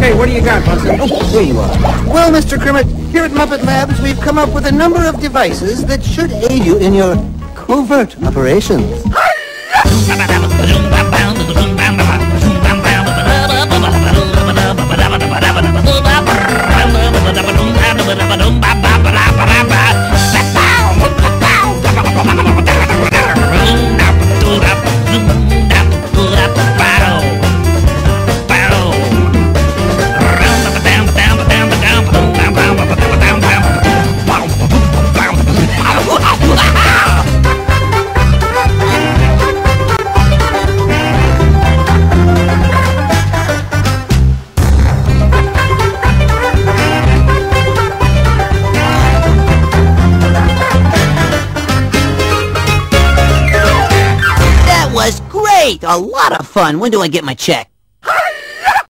Okay, what do you got, Bunsen? Oh, there you are. Well, Mr. Kermit, here at Muppet Labs, we've come up with a number of devices that should aid you in your covert operations. Was great! A lot of fun. When do I get my check?